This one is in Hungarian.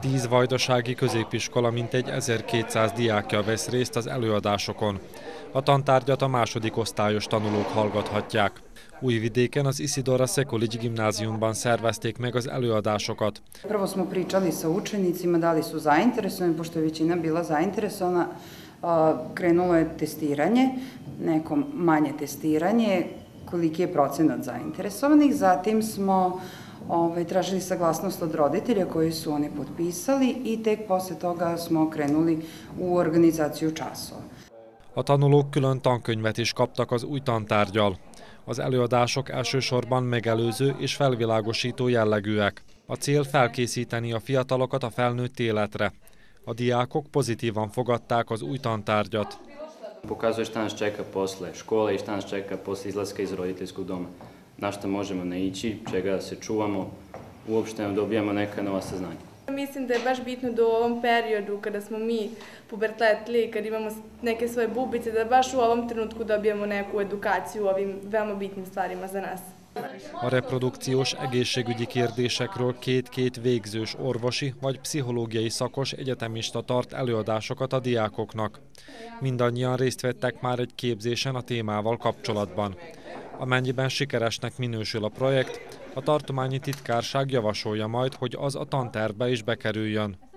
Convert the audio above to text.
Tíz vajdasági középiskola mintegy 1200 diákja vesz részt az előadásokon. A tantárgyat a második osztályos tanulók hallgathatják. Újvidéken az Isidora Sekulić gimnáziumban szervezték meg az előadásokat. Prvo smo pričali sa učenicima da su zainteresovani, pošto većina bila zainteresovana, krenulo je testiranje, neko manje testiranje, koliki je procenat zainteresovanih. Zatim smo ovaj, tražili saglasnost od roditelja koji su oni potpisali i tek posle toga smo krenuli u organizaciju časova. A tanulók külön tankönyvet is kaptak az új tantárgyal. Az előadások elsősorban megelőző és felvilágosító jellegűek. A cél felkészíteni a fiatalokat a felnőtt életre. A diákok pozitívan fogadták az új tantárgyat. Pokazuje šta nas čeka posle škole i šta nas čeka posle izlaska iz roditeljskog doma. Na šta možemo naići, čega se čuvamo, uopšte dobijamo neka nova saznanja. Mislim da je baš bitno da u ovom periodu kada smo mi pubertletli, kad imamo neke svoje bubice, da baš u ovom trenutku dobijemo neku edukaciju u ovim veoma bitnim stvarima za nas. A reprodukciós egészségügyi kérdésekről két-két végzős orvosi vagy pszichológiai szakos egyetemista tart előadásokat a diákoknak. Mindannyian részt vettek már egy képzésen a témával kapcsolatban. Amennyiben sikeresnek minősül a projekt, a tartományi titkárság javasolja majd, hogy az a tantervbe is bekerüljön.